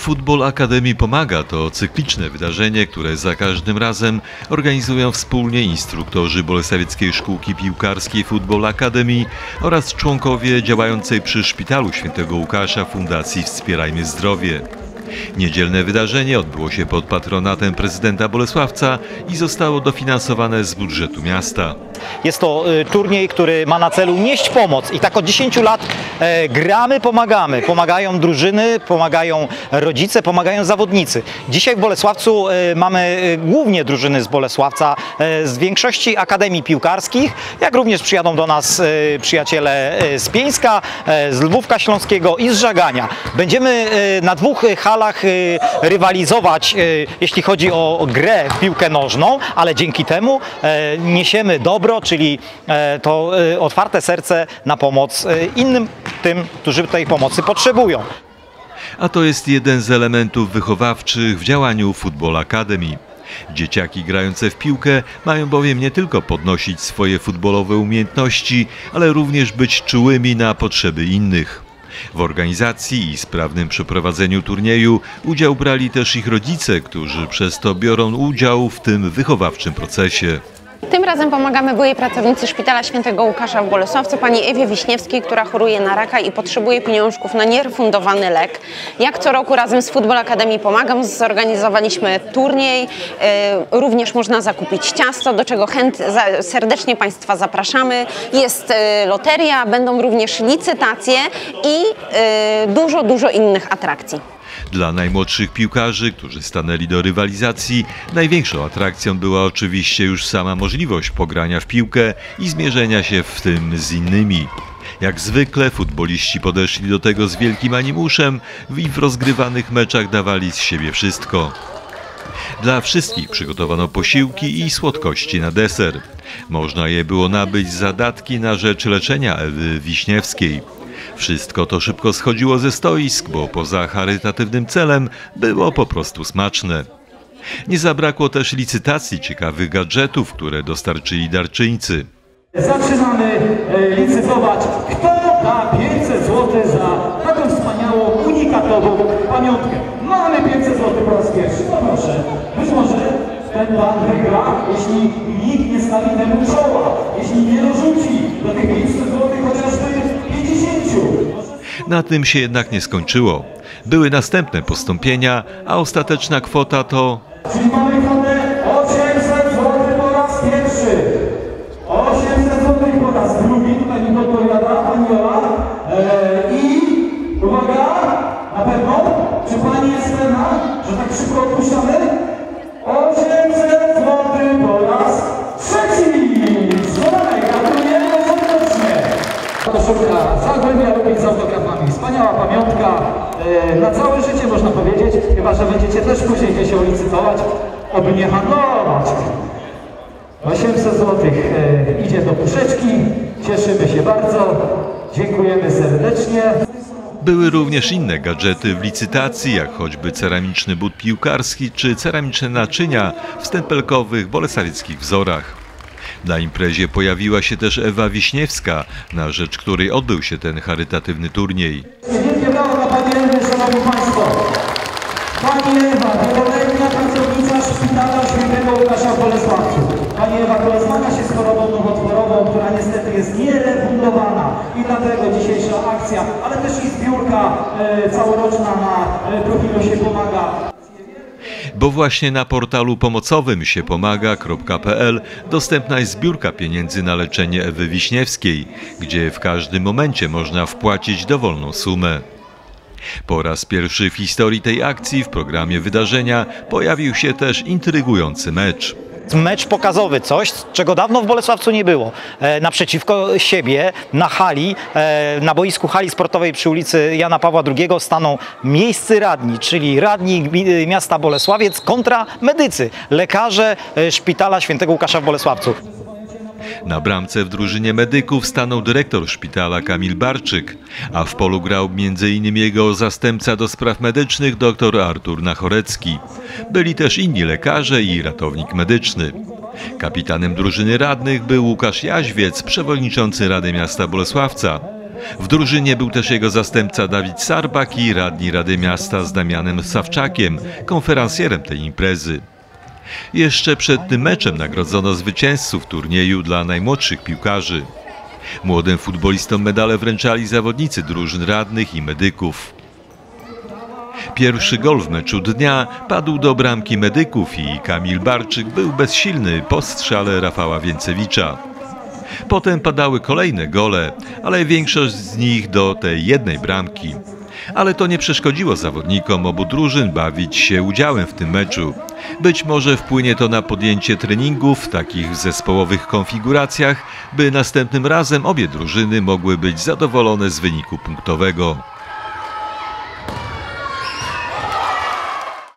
Futbol Akademii Pomaga to cykliczne wydarzenie, które za każdym razem organizują wspólnie instruktorzy Bolesławieckiej Szkółki Piłkarskiej Futbol Akademii oraz członkowie działającej przy Szpitalu Świętego Łukasza Fundacji Wspierajmy Zdrowie. Niedzielne wydarzenie odbyło się pod patronatem prezydenta Bolesławca i zostało dofinansowane z budżetu miasta. Jest to y, turniej, który ma na celu nieść pomoc i tak od 10 lat e, gramy, pomagamy. Pomagają drużyny, pomagają rodzice, pomagają zawodnicy. Dzisiaj w Bolesławcu e, mamy e, głównie drużyny z Bolesławca, z większości akademii piłkarskich, jak również przyjadą do nas przyjaciele z Pieńska, z Lwówka Śląskiego i z Żagania. Będziemy na dwóch halach e, rywalizować, e, jeśli chodzi o grę w piłkę nożną, ale dzięki temu e, niesiemy dobro, czyli e, to e, otwarte serce na pomoc innym tym, którzy tej pomocy potrzebują. A to jest jeden z elementów wychowawczych w działaniu Futbol Academy. Dzieciaki grające w piłkę mają bowiem nie tylko podnosić swoje futbolowe umiejętności, ale również być czułymi na potrzeby innych. W organizacji i sprawnym przeprowadzeniu turnieju udział brali też ich rodzice, którzy przez to biorą udział w tym wychowawczym procesie. Tym razem pomagamy byłej pracownicy Szpitala Świętego Łukasza w Bolesławcu, pani Ewie Wiśniewskiej, która choruje na raka i potrzebuje pieniążków na nierefundowany lek. Jak co roku razem z Futbol Akademii Pomagam zorganizowaliśmy turniej. E, Również można zakupić ciasto, do czego chęt, serdecznie Państwa zapraszamy. Jest e, loteria, będą również licytacje i e, dużo, dużo innych atrakcji. Dla najmłodszych piłkarzy, którzy stanęli do rywalizacji, największą atrakcją była oczywiście już sama możliwość pogrania w piłkę i zmierzenia się w tym z innymi. Jak zwykle futboliści podeszli do tego z wielkim animuszem i w rozgrywanych meczach dawali z siebie wszystko. Dla wszystkich przygotowano posiłki i słodkości na deser. Można je było nabyć za datki na rzecz leczenia Ewy Wiśniewskiej. Wszystko to szybko schodziło ze stoisk, bo poza charytatywnym celem było po prostu smaczne. Nie zabrakło też licytacji ciekawych gadżetów, które dostarczyli darczyńcy. Zaczynamy e, licytować. Kto da 500 zł za taką wspaniałą, unikatową pamiątkę? Mamy 500 zł po raz pierwszy. Proszę. Być może ten pan wygra, jeśli nikt nie stawi temu czoła. Jeśli nie dorzuci do tych 500 zł chociażby 50. Na tym się jednak nie skończyło. Były następne postąpienia, a ostateczna kwota to Czyli mamy kwotę 800 zł po raz pierwszy. 800 zł po raz drugi. Tutaj na całe życie można powiedzieć, chyba że będziecie też później gdzieś ją licytować, oby nie handlować. 800 zł e, idzie do puszeczki, cieszymy się bardzo, dziękujemy serdecznie. Były również inne gadżety w licytacji, jak choćby ceramiczny but piłkarski czy ceramiczne naczynia w stempelkowych bolesławieckich wzorach. Na imprezie pojawiła się też Ewa Wiśniewska, na rzecz której odbył się ten charytatywny turniej. Szanowni Państwo. Pani Ewa, wieloletnia pracownica Szpitala Świętego Łukasza w Bolesławcu. Pani Ewa, zmaga się z chorobą nowotworową, która niestety jest nierefundowana i dlatego dzisiejsza akcja, ale też i zbiórka e, całoroczna na e, profilu się pomaga. Bo właśnie na portalu pomocowym siepomaga.pl dostępna jest zbiórka pieniędzy na leczenie Ewy Wiśniewskiej, gdzie w każdym momencie można wpłacić dowolną sumę. Po raz pierwszy w historii tej akcji w programie wydarzenia pojawił się też intrygujący mecz. Mecz pokazowy, coś, czego dawno w Bolesławcu nie było. E, naprzeciwko siebie, na hali, e, na boisku hali sportowej przy ulicy Jana Pawła II staną miejscy radni, czyli radni gmi- miasta Bolesławiec kontra medycy, lekarze e, Szpitala Świętego Łukasza w Bolesławcu. Na bramce w drużynie medyków stanął dyrektor szpitala Kamil Barczyk, a w polu grał m.in. jego zastępca do spraw medycznych dr Artur Nachorecki. Byli też inni lekarze i ratownik medyczny. Kapitanem drużyny radnych był Łukasz Jaźwiec, przewodniczący Rady Miasta Bolesławca. W drużynie był też jego zastępca Dawid Sarbak i radni Rady Miasta z Damianem Sawczakiem, konferencjerem tej imprezy. Jeszcze przed tym meczem nagrodzono zwycięzców turnieju dla najmłodszych piłkarzy. Młodym futbolistom medale wręczali zawodnicy drużyn radnych i medyków. Pierwszy gol w meczu dnia padł do bramki medyków i Kamil Barczyk był bezsilny po strzale Rafała Więcewicza. Potem padały kolejne gole, ale większość z nich do tej jednej bramki. Ale to nie przeszkodziło zawodnikom obu drużyn bawić się udziałem w tym meczu. Być może wpłynie to na podjęcie treningów w takich zespołowych konfiguracjach, by następnym razem obie drużyny mogły być zadowolone z wyniku punktowego.